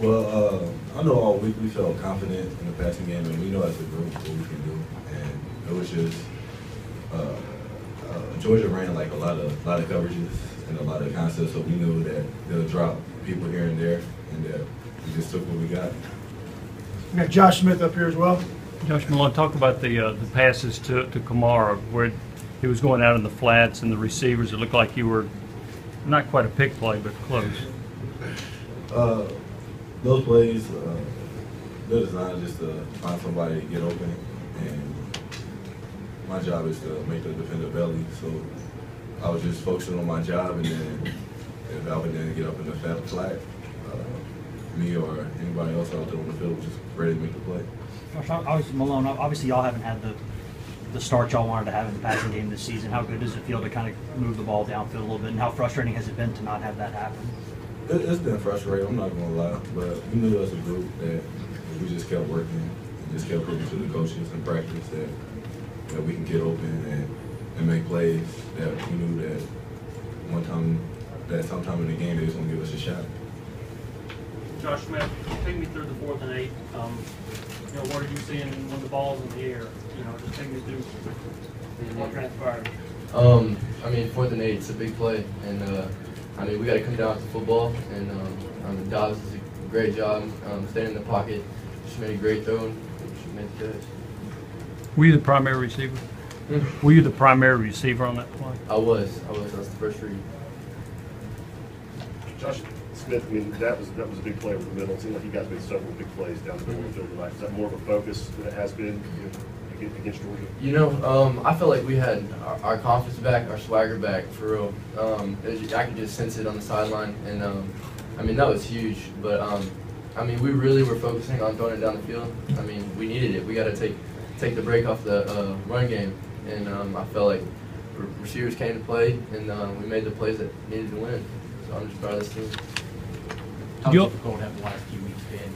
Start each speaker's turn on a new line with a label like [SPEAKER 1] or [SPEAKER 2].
[SPEAKER 1] Well, uh, I know all week we felt confident in the passing game, and we know as a group what we can do. And it was just uh, uh, Georgia ran like a lot of lot of coverages and a lot of concepts, so we knew that they'll drop people here and there, and that we just took what we got.
[SPEAKER 2] We got Josh Smith up here as well.
[SPEAKER 3] Josh Malone, talk about the, uh, the passes to, to Kamara, where he was going out in the flats and the receivers, it looked like you were, not quite a pick play, but close.
[SPEAKER 1] Those plays, uh, they're designed just to find somebody to get open, and my job is to make the defender belly. So I was just focusing on my job, and then if Alvin didn't get up in the flat, uh, me or anybody else out there on the field was just ready to make the play.
[SPEAKER 4] Obviously Malone, obviously y'all haven't had the, the start y'all wanted to have in the passing game this season. How good does it feel to kind of move the ball downfield a little bit, and how frustrating has it been to not have that happen?
[SPEAKER 1] It, it's been frustrating. I'm not gonna lie, but we knew as a group that we just kept working and just kept proving to the coaches and practice that that we can get open and, and make plays. That we knew that one time, that sometime in the game they was gonna give us a shot.
[SPEAKER 5] Josh Smith, take me through the fourth and eight. Um, you know, what are you seeing when the ball's in the air? You know, just take me through what transpired.
[SPEAKER 6] Um, I mean, fourth and eight, it's a big play, and uh, I mean, we got to come down to football. And um, um, Dobbs did a great job um, staying in the pocket. She made a great throw and just made the catch.
[SPEAKER 3] Were you the primary receiver? Were you the primary receiver on that play?
[SPEAKER 6] I was, I was, I was the first read.
[SPEAKER 7] Josh Smith, I mean, that was, that was a big play over the middle. It seemed like you guys made several big plays down the middle of the field tonight. Is that more of a focus than it has been you know, against- against Georgia?
[SPEAKER 6] You know, um, I felt like we had our, our confidence back, our swagger back, for real. Um, was, I could just sense it on the sideline, and um, I mean that was huge. But um, I mean, we really were focusing on throwing it down the field. I mean, we needed it. We got to take take the break off the uh, run game, and um, I felt like receivers came to play, and um, we made the plays that needed to win. So I'm just proud of this team.
[SPEAKER 8] How
[SPEAKER 3] You'll-
[SPEAKER 8] difficult have the last few weeks been